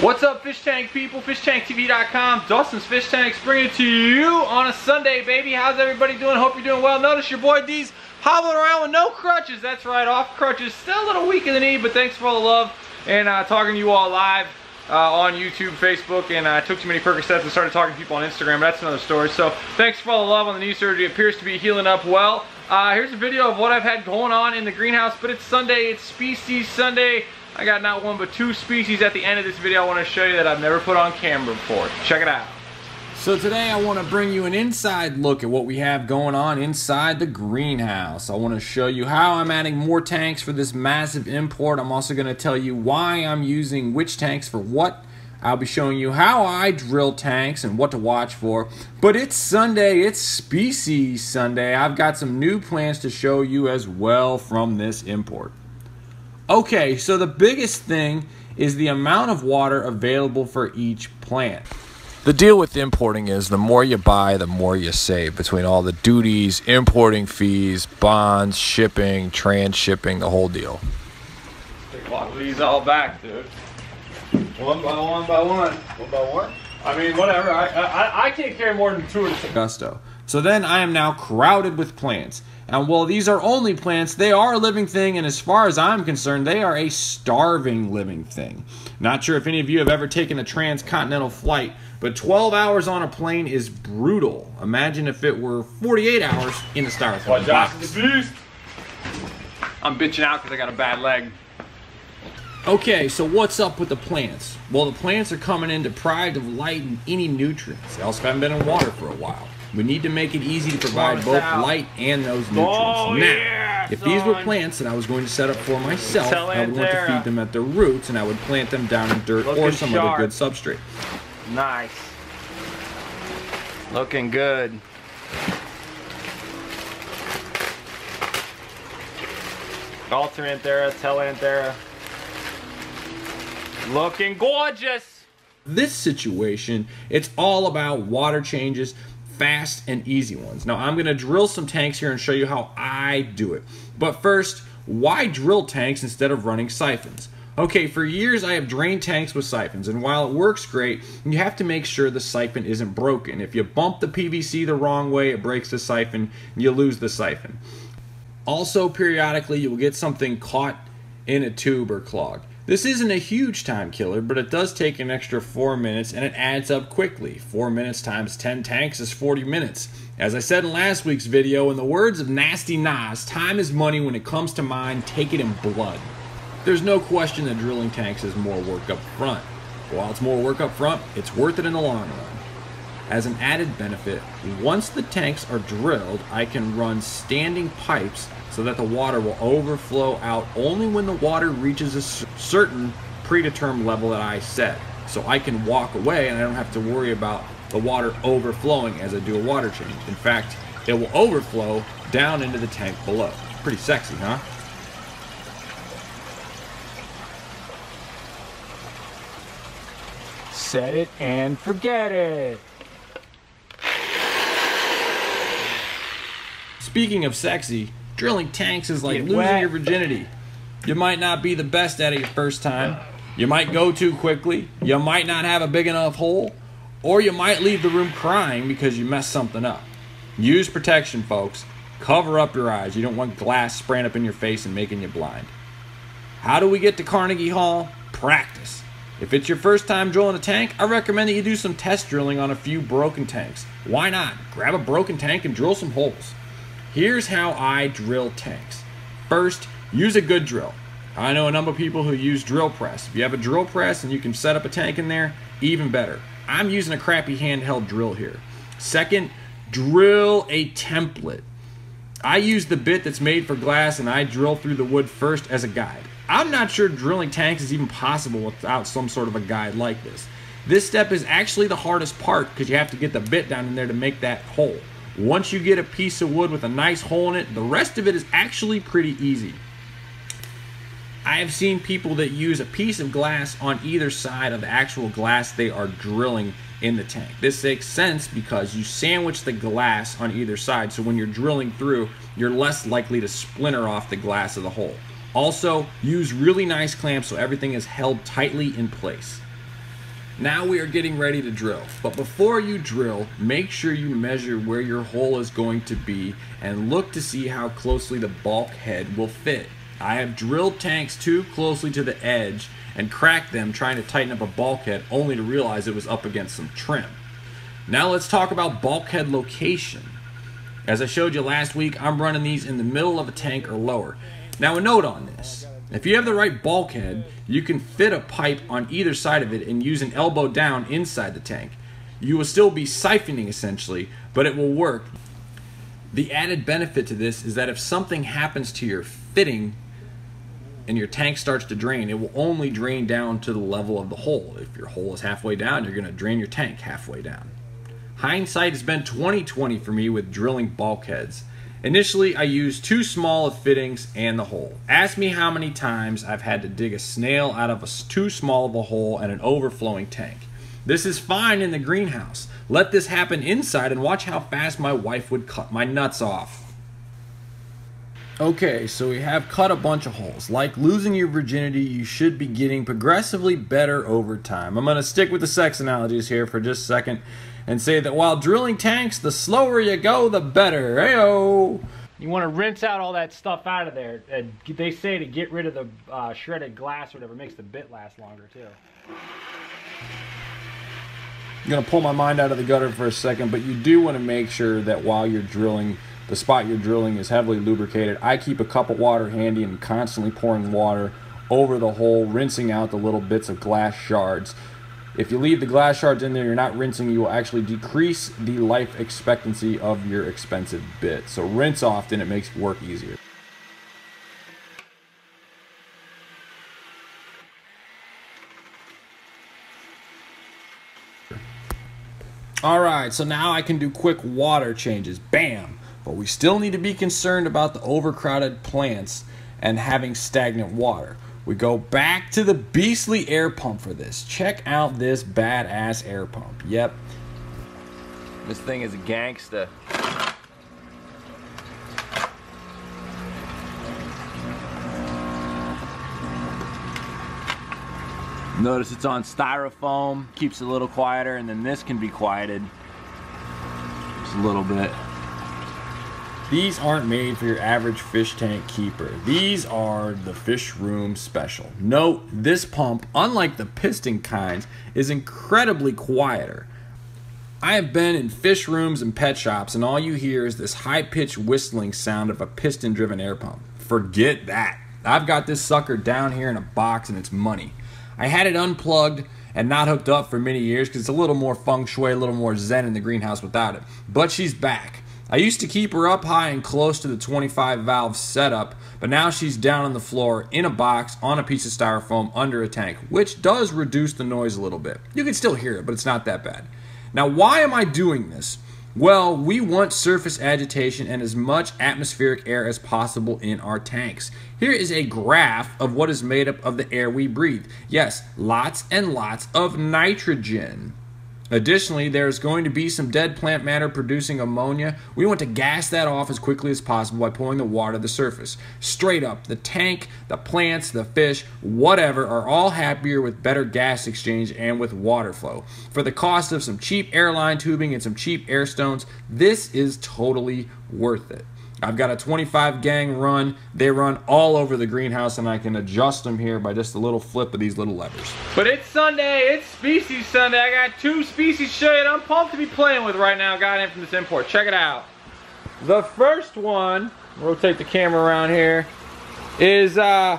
What's up, fish tank people? FishTankTV.com. Dustin's Fish Tanks bringing it to you on a Sunday, baby. How's everybody doing? Hope you're doing well. Notice your boy D's hobbling around with no crutches. That's right, off crutches. Still a little weak in the knee, but thanks for all the love and uh, talking to you all live uh, on YouTube, Facebook, and I uh, took too many Percocets and started talking to people on Instagram. That's another story. So thanks for all the love on the knee surgery. It appears to be healing up well. Uh, here's a video of what I've had going on in the greenhouse, but it's Sunday. It's Species Sunday. I got not one but two species at the end of this video I want to show you that I've never put on camera before. Check it out. So today I want to bring you an inside look at what we have going on inside the greenhouse. I want to show you how I'm adding more tanks for this massive import. I'm also going to tell you why I'm using which tanks for what. I'll be showing you how I drill tanks and what to watch for. But it's Sunday, it's Species Sunday. I've got some new plans to show you as well from this import. Okay, so the biggest thing is the amount of water available for each plant. The deal with importing is the more you buy, the more you save between all the duties, importing fees, bonds, shipping, transshipping, the whole deal. Walk these all back, dude. One by one by one. One by one? I mean, whatever. I, I, I can't carry more than two at a Gusto. So then I am now crowded with plants. And while these are only plants, they are a living thing, and as far as I'm concerned, they are a starving living thing. Not sure if any of you have ever taken a transcontinental flight, but 12 hours on a plane is brutal. Imagine if it were 48 hours in the styrofoam box. I'm bitching out because I got a bad leg. Okay, so what's up with the plants? Well, the plants are coming in deprived of light and any nutrients. They also haven't been in water for a while. We need to make it easy to provide both out. light and those nutrients. Oh, now, yeah, if son. these were plants that I was going to set up for myself, I would want to feed them at their roots and I would plant them down in dirt Looking or some sharp. other good substrate. Nice. Looking good. Alternanthera, Telanthera. Looking gorgeous. This situation, it's all about water changes fast and easy ones. Now I'm going to drill some tanks here and show you how I do it. But first, why drill tanks instead of running siphons? Okay, for years I have drained tanks with siphons, and while it works great, you have to make sure the siphon isn't broken. If you bump the PVC the wrong way, it breaks the siphon, you lose the siphon. Also, periodically, you will get something caught in a tube or clog. This isn't a huge time killer, but it does take an extra 4 minutes and it adds up quickly. 4 minutes times 10 tanks is 40 minutes. As I said in last week's video, in the words of Nasty Nas, time is money when it comes to mine, take it in blood. There's no question that drilling tanks is more work up front. While it's more work up front, it's worth it in the long run. As an added benefit, once the tanks are drilled, I can run standing pipes so that the water will overflow out only when the water reaches a certain predetermined level that I set. So I can walk away and I don't have to worry about the water overflowing as I do a water change. In fact, it will overflow down into the tank below. Pretty sexy, huh? Set it and forget it. Speaking of sexy, Drilling tanks is like Get losing wet. your virginity. You might not be the best at it your first time. You might go too quickly. You might not have a big enough hole. Or you might leave the room crying because you messed something up. Use protection, folks. Cover up your eyes. You don't want glass spraying up in your face and making you blind. How do we get to Carnegie Hall? Practice. If it's your first time drilling a tank, I recommend that you do some test drilling on a few broken tanks. Why not? Grab a broken tank and drill some holes. Here's how I drill tanks. First, use a good drill. I know a number of people who use drill press. If you have a drill press and you can set up a tank in there, even better. I'm using a crappy handheld drill here. Second, drill a template. I use the bit that's made for glass and I drill through the wood first as a guide. I'm not sure drilling tanks is even possible without some sort of a guide like this. This step is actually the hardest part because you have to get the bit down in there to make that hole. Once you get a piece of wood with a nice hole in it, the rest of it is actually pretty easy. I have seen people that use a piece of glass on either side of the actual glass they are drilling in the tank. This makes sense because you sandwich the glass on either side, so when you're drilling through, you're less likely to splinter off the glass of the hole. Also, use really nice clamps so everything is held tightly in place. Now we are getting ready to drill. But before you drill, make sure you measure where your hole is going to be and look to see how closely the bulkhead will fit. I have drilled tanks too closely to the edge and cracked them trying to tighten up a bulkhead only to realize it was up against some trim. Now let's talk about bulkhead location. As I showed you last week, I'm running these in the middle of a tank or lower. Now a note on this. If you have the right bulkhead, you can fit a pipe on either side of it and use an elbow down inside the tank. You will still be siphoning essentially, but it will work. The added benefit to this is that if something happens to your fitting and your tank starts to drain, it will only drain down to the level of the hole. If your hole is halfway down, you're going to drain your tank halfway down. Hindsight has been 2020 for me with drilling bulkheads. Initially, I used too small of fittings and the hole. Ask me how many times I've had to dig a snail out of a too small of a hole and an overflowing tank. This is fine in the greenhouse. Let this happen inside and watch how fast my wife would cut my nuts off. Okay, so we have cut a bunch of holes. Like losing your virginity, you should be getting progressively better over time. I'm going to stick with the sex analogies here for just a second and say that while drilling tanks, the slower you go, the better. Heyo! You want to rinse out all that stuff out of there. And they say to get rid of the uh, shredded glass or whatever makes the bit last longer too. I'm going to pull my mind out of the gutter for a second, but you do want to make sure that while you're drilling, the spot you're drilling is heavily lubricated. I keep a cup of water handy and constantly pouring water over the hole, rinsing out the little bits of glass shards. If you leave the glass shards in there, you're not rinsing, you will actually decrease the life expectancy of your expensive bit. So rinse often, it makes work easier. All right, so now I can do quick water changes. Bam! But we still need to be concerned about the overcrowded plants and having stagnant water. We go back to the beastly air pump for this. Check out this badass air pump. Yep. This thing is a gangsta. Notice it's on styrofoam, keeps it a little quieter, and then this can be quieted just a little bit. These aren't made for your average fish tank keeper. These are the fish room special. Note, this pump, unlike the piston kinds, is incredibly quieter. I have been in fish rooms and pet shops, and all you hear is this high pitched whistling sound of a piston driven air pump. Forget that. I've got this sucker down here in a box and it's money. I had it unplugged and not hooked up for many years because it's a little more feng shui, a little more zen in the greenhouse without it. But she's back. I used to keep her up high and close to the 25 valve setup, but now she's down on the floor in a box on a piece of styrofoam under a tank, which does reduce the noise a little bit. You can still hear it, but it's not that bad. Now, why am I doing this? Well, we want surface agitation and as much atmospheric air as possible in our tanks. Here is a graph of what is made up of the air we breathe. Yes, lots and lots of nitrogen. Additionally, there's going to be some dead plant matter producing ammonia. We want to gas that off as quickly as possible by pulling the water to the surface. Straight up, the tank, the plants, the fish, whatever, are all happier with better gas exchange and with water flow. For the cost of some cheap airline tubing and some cheap air stones, this is totally worth it. I've got a 25 gang run. They run all over the greenhouse and I can adjust them here by just a little flip of these little levers. But it's Sunday, it's Species Sunday. I got two species you I'm pumped to be playing with right now. Got in from this import. Check it out. The first one, rotate the camera around here, is uh,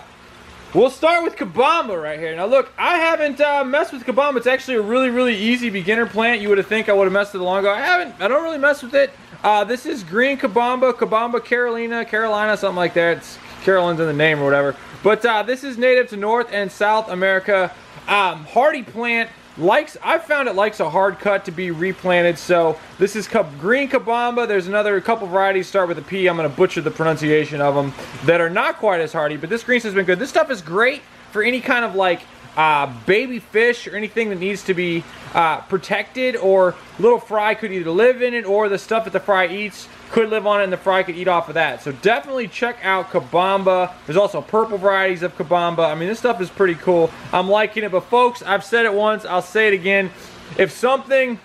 We'll start with Cabomba right here. Now look, I haven't uh, messed with Cabomba. It's actually a really, really easy beginner plant. You would have think I would have messed with it long ago. I haven't. I don't really mess with it. Uh, this is green Cabomba, Cabomba Carolina, Carolina, something like that. It's Carolyn's in the name or whatever. But uh, this is native to North and South America. Um, hardy plant likes I found it likes a hard cut to be replanted. So this is green cabomba. There's another couple varieties start with a P. I'm going to butcher the pronunciation of them that are not quite as hardy, but this green has been good. This stuff is great for any kind of like uh, baby fish or anything that needs to be uh, protected or little fry could either live in it or the stuff that the fry eats could live on it and the fry could eat off of that. So definitely check out Cabomba. There's also purple varieties of Cabomba. I mean, this stuff is pretty cool. I'm liking it, but folks, I've said it once, I'll say it again. If something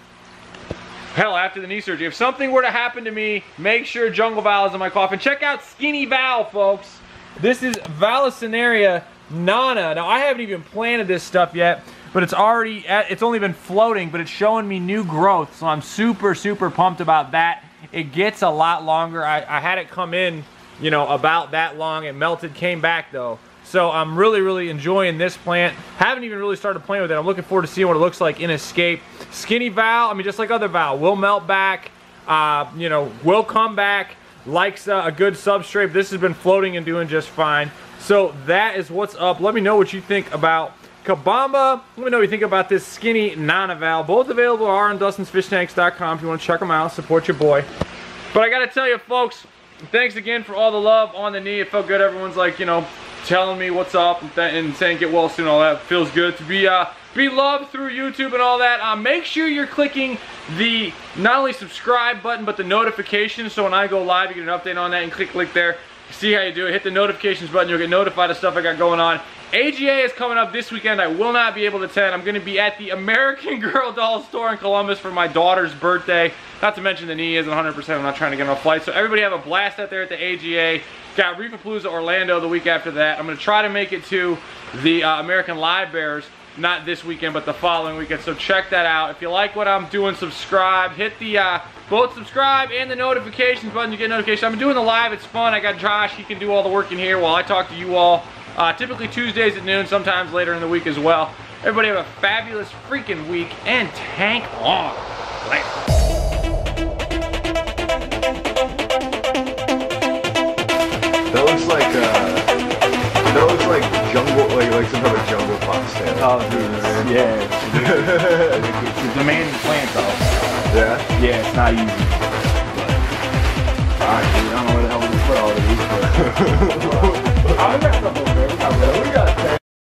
Hell, after the knee surgery, if something were to happen to me, make sure Jungle Val is in my coffin. Check out Skinny Val, folks. This is Vallisneria nana. Now, I haven't even planted this stuff yet, but it's already, at, it's only been floating, but it's showing me new growth, so I'm super, super pumped about that. It gets a lot longer. I, I had it come in, you know, about that long. It melted, came back, though. So I'm really, really enjoying this plant. Haven't even really started playing with it. I'm looking forward to seeing what it looks like in Escape. Skinny Val, I mean, just like other Val, will melt back, uh, you know, will come back, likes uh, a good substrate. This has been floating and doing just fine. So that is what's up. Let me know what you think about Cabomba. Let me know what you think about this skinny Nana Val. Both available are on Dustin'sFishTanks.com if you want to check them out. Support your boy. But I got to tell you, folks, thanks again for all the love on the knee. It felt good. Everyone's like, you know, telling me what's up and, and saying get well soon all that feels good to be uh be loved through YouTube and all that. Uh, make sure you're clicking the not only subscribe button but the notification. so when I go live you get an update on that and click click there. See how you do it. Hit the notifications button. You'll get notified of stuff I got going on. AGA is coming up this weekend. I will not be able to attend. I'm going to be at the American Girl doll store in Columbus for my daughter's birthday. Not to mention the knee isn't 100%. I'm not trying to get on a flight. So everybody have a blast out there at the AGA. Got Reefapalooza Orlando the week after that. I'm going to try to make it to the uh, American Livebearers not this weekend, but the following weekend. So check that out. If you like what I'm doing, subscribe. Hit the uh, both subscribe and the notifications button to get notifications. I'm doing the live. It's fun. I got Josh. He can do all the work in here while I talk to you all. Uh, typically Tuesdays at noon, sometimes later in the week as well. Everybody have a fabulous freaking week and tank on. Later. Oh, yeah. it's a demanding plant though. Yeah? Yeah, it's not easy. All right, dude, I don't know where the hell we put all these, but. I over there. We got, we got